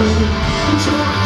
me.